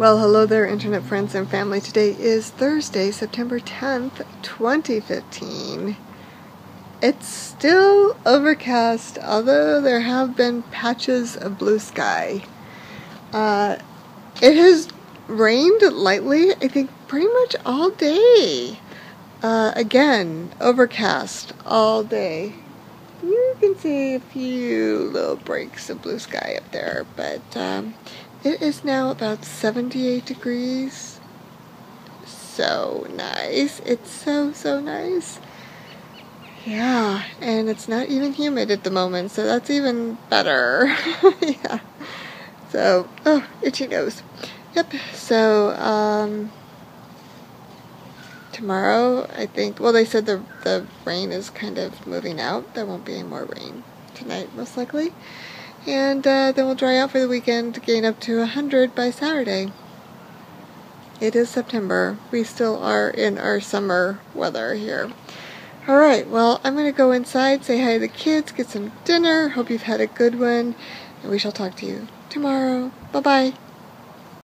Well, hello there, internet friends and family. Today is Thursday, September 10th, 2015. It's still overcast, although there have been patches of blue sky. Uh, it has rained lightly, I think, pretty much all day. Uh, again, overcast all day. You can see a few little breaks of blue sky up there, but um, it is now about 78 degrees. So nice. It's so, so nice. Yeah, and it's not even humid at the moment, so that's even better. yeah. So, oh, itchy nose. Yep, so, um, tomorrow, I think, well, they said the, the rain is kind of moving out. There won't be any more rain tonight, most likely and uh, then we'll dry out for the weekend to gain up to 100 by Saturday. It is September. We still are in our summer weather here. Alright, well, I'm going to go inside, say hi to the kids, get some dinner. Hope you've had a good one, and we shall talk to you tomorrow. Bye-bye.